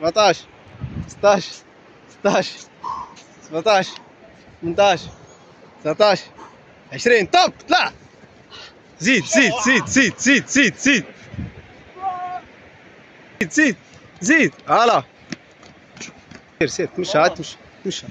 17 16 16 17 18 19 20 طب! طلع زيد زيد زيد زيد زيد زيد زيد. زيد زيد زيد. هلا. سير سير تمشى عاد تمشى تمشى